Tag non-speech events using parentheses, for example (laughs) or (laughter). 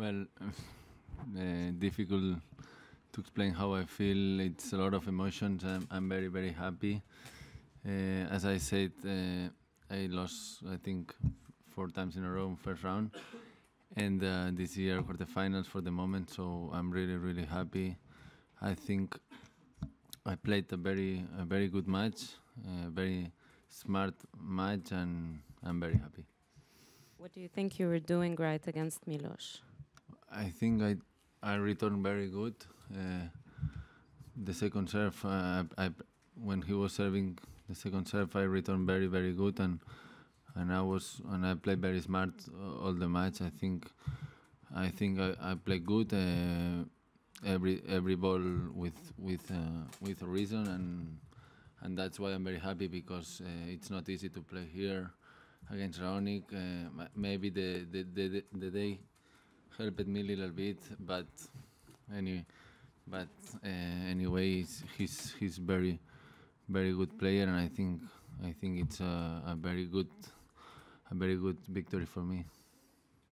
Well, uh, (laughs) difficult to explain how I feel. It's a lot of emotions. I'm, I'm very, very happy. Uh, as I said, uh, I lost, I think, four times in a row in first round, and uh, this year for the finals for the moment. So I'm really, really happy. I think I played a very, a very good match, a very smart match, and I'm very happy. What do you think you were doing right against Milos? I think I I returned very good. Uh, the second serve, uh, I, when he was serving the second serve, I returned very very good, and and I was and I played very smart all the match. I think I think I, I played good. Uh, every every ball with with uh, with a reason, and and that's why I'm very happy because uh, it's not easy to play here against Raonic. Uh, maybe the the, the the day helped me a little bit, but anyway, but uh, anyway, he's he's very very good player, and I think I think it's a, a very good a very good victory for me.